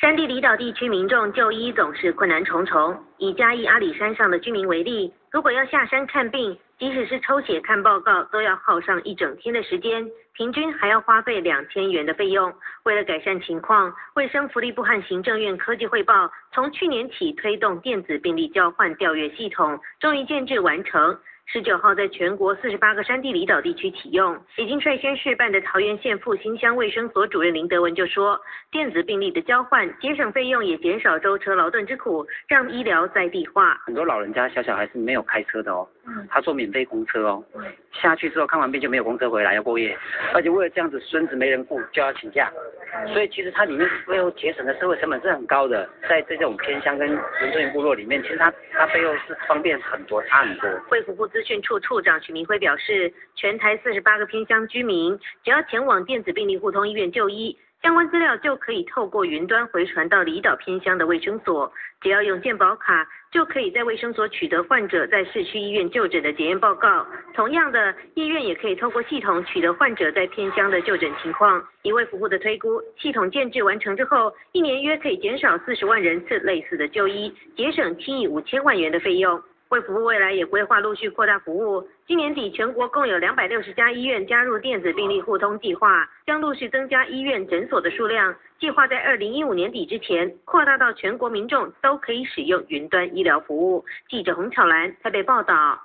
山地离岛地区民众就医总是困难重重。以嘉义阿里山上的居民为例，如果要下山看病，即使是抽血看报告，都要耗上一整天的时间，平均还要花费两千元的费用。为了改善情况，卫生福利部和行政院科技汇报，从去年起推动电子病历交换调阅系统，终于建制完成。十九号在全国四十八个山地离岛地区启用，已经率先示范的桃园县复兴乡卫生所主任林德文就说，电子病历的交换节省费用，也减少舟车劳顿之苦，让医疗在地化。很多老人家小小孩是没有开车的哦，他坐免费公车哦，下去之后看完病就没有公车回来要过夜，而且为了这样子孙子没人顾就要请假。所以其实它里面背后节省的社会成本是很高的，在这种偏乡跟原住民部落里面，其实它它背后是方便很多，差很多。卫福部资讯处处长许明辉表示，全台四十八个偏乡居民，只要前往电子病历互通医院就医。相关资料就可以透过云端回传到离岛偏乡的卫生所，只要用健保卡，就可以在卫生所取得患者在市区医院就诊的检验报告。同样的，医院也可以透过系统取得患者在偏乡的就诊情况。一位服务的推估，系统建制完成之后，一年约可以减少四十万人次类似的就医，节省七亿五千万元的费用。卫福部未来也规划陆续扩大服务，今年底全国共有两百六十家医院加入电子病历互通计划，将陆续增加医院诊所的数量，计划在二零一五年底之前扩大到全国民众都可以使用云端医疗服务。记者洪巧兰台北报道。